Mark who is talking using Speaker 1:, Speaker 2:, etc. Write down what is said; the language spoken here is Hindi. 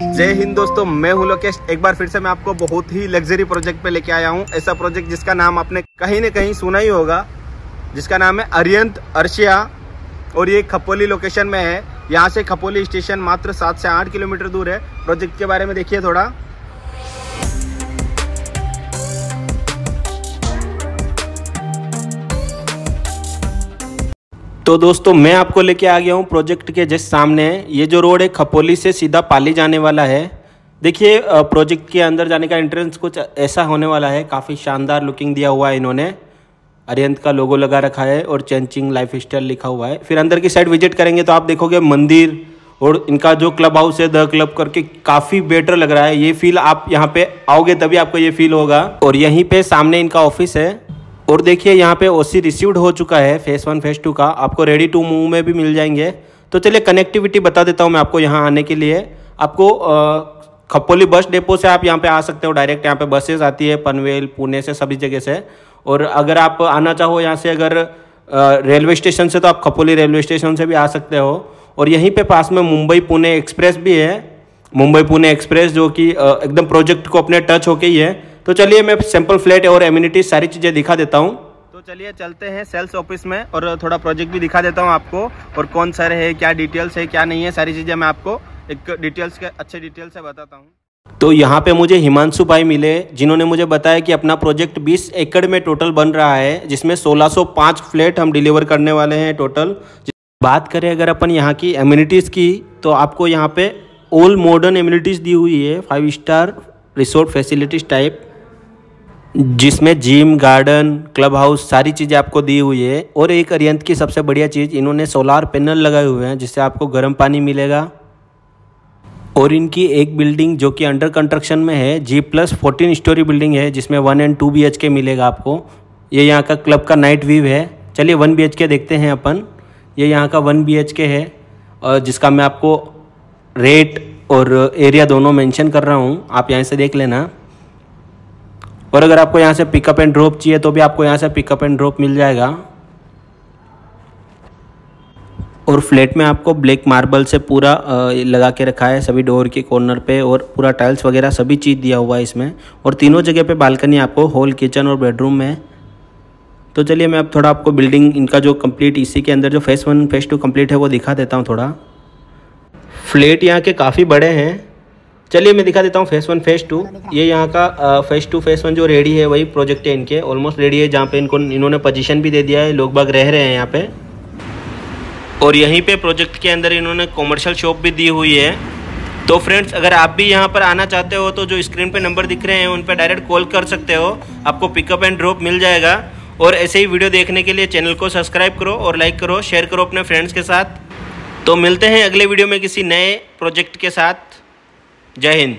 Speaker 1: जय हिंद दोस्तों, मैं हूँ लोकेश। एक बार फिर से मैं आपको बहुत ही लग्जरी प्रोजेक्ट पे लेके आया हूँ। ऐसा प्रोजेक्ट जिसका नाम आपने कहीं ना कहीं सुना ही होगा। जिसका नाम है अरियंत अर्शिया। और ये खपोली लोकेशन में है। यहाँ से खपोली स्टेशन मात्र सात से आठ किलोमीटर दूर है। प्रोजेक्ट के बारे में देखिए थोड़ा। तो दोस्तों, मैं आपको लेके आ गया हूँ प्रोजेक्ट के जस्ट सामने। ये जो रोड है, खपोली से सीधा पाली जाने वाला है। देखिए प्रोजेक्ट के अंदर जाने का एंट्रेंस कुछ ऐसा होने वाला है। काफ़ी शानदार लुकिंग दिया हुआ है इन्होंने। अरियंत का लोगो लगा रखा है और चेंचिंग लाइफ स्टाइल लिखा हुआ है। फिर अंदर की साइड विज़िट करेंगे तो आप देखोगे मंदिर और इनका जो क्लब हाउस है द क्लब करके काफ़ी बेटर लग रहा है। ये फील आप यहाँ पे आओगे तभी आपको ये फील होगा। और यहीं पे सामने इनका ऑफ़िस है। और देखिए, यहाँ पे ओसी रिसीव्ड हो चुका है फेस वन फेस टू का। आपको रेडी टू मूव में भी मिल जाएँगे। तो चलिए कनेक्टिविटी बता देता हूँ मैं आपको यहाँ आने के लिए। आपको खपोली बस डेपो से आप यहाँ पे आ सकते हो। डायरेक्ट यहाँ पे बसेस आती है, पनवेल, पुणे से, सभी जगह से। और अगर आप आना चाहो, यहाँ से अगर रेलवे स्टेशन से तो आप खपोली रेलवे स्टेशन से भी आ सकते हो। और यहीं पे पास में मुंबई पुणे एक्सप्रेस भी है। मुंबई पुणे एक्सप्रेस जो कि एकदम प्रोजेक्ट को अपने टच होके ही है। तो चलिए मैं सैंपल फ्लैट और एम्यूनिटी सारी चीज़ें दिखा देता हूँ। तो चलिए चलते हैं सेल्स ऑफ़िस में और थोड़ा प्रोजेक्ट भी दिखा देता हूँ आपको और कौन सर है क्या डिटेल्स है क्या नहीं है सारी चीज़ें मैं आपको एक डिटेल्स के अच्छे डिटेल से बताता हूँ। तो यहाँ पे मुझे हिमांशु भाई मिले जिन्होंने मुझे बताया कि अपना प्रोजेक्ट 20 एकड़ में टोटल बन रहा है जिसमें 1605 फ्लैट हम डिलीवर करने वाले हैं टोटल बात करें अगर अपन यहाँ की एम्यूनिटीज़ की तो आपको यहाँ पे ऑल मॉडर्न एम्यूनिटीज़ दी हुई है five star resort facilities type जिसमें जिम, गार्डन, क्लब हाउस, सारी चीज़ें आपको दी हुई है। और एक अरियंत की सबसे बढ़िया चीज़, इन्होंने सोलार पैनल लगाए हुए हैं, जिससे आपको गर्म पानी मिलेगा। और इनकी एक बिल्डिंग जो कि अंडर कंस्ट्रक्शन में है, G plus fourteen storey building है, जिसमें one and two B H के मिलेगा आपको। ये यहाँ का क्लब का नाइट व्यू है। चलिए वन बी एच के देखते हैं अपन। ये यहाँ का वन बी एच के है, और जिसका मैं आपको रेट और एरिया दोनों मेंशन कर रहा हूँ। आप यहाँ से देख लेना। और अगर आपको यहाँ से पिकअप एंड ड्रॉप चाहिए तो भी आपको यहाँ से पिकअप एंड ड्रॉप मिल जाएगा। और फ्लैट में आपको ब्लैक मार्बल से पूरा लगा के रखा है, सभी डोर के कॉर्नर पे, और पूरा टाइल्स वगैरह सभी चीज़ दिया हुआ है इसमें। और तीनों जगह पे बालकनी आपको हॉल किचन और बेडरूम में। तो चलिए मैं अब थोड़ा आपको बिल्डिंग इनका जो कंप्लीट इसी के अंदर जो phase one phase two complete है, वो दिखा देता हूँ थोड़ा। फ्लैट यहाँ के काफ़ी बड़े हैं। चलिए मैं दिखा देता हूँ फेस वन फेस टू ये यहाँ का फेस टू फेस वन जो रेडी है वही प्रोजेक्ट है इनके। ऑलमोस्ट रेडी है जहाँ पे इनको इन्होंने पोजीशन भी दे दिया है लोग बाग रह रहे हैं यहाँ पे। और यहीं पे प्रोजेक्ट के अंदर इन्होंने कॉमर्शियल शॉप भी दी हुई है। तो फ्रेंड्स अगर आप भी यहाँ पर आना चाहते हो तो जो स्क्रीन पे नंबर दिख रहे हैं उन पर डायरेक्ट कॉल कर सकते हो। आपको पिकअप एंड ड्रॉप मिल जाएगा। और ऐसे ही वीडियो देखने के लिए चैनल को सब्सक्राइब करो और लाइक करो शेयर करो अपने फ्रेंड्स के साथ। तो मिलते हैं अगले वीडियो में किसी नए प्रोजेक्ट के साथ। जय हिंद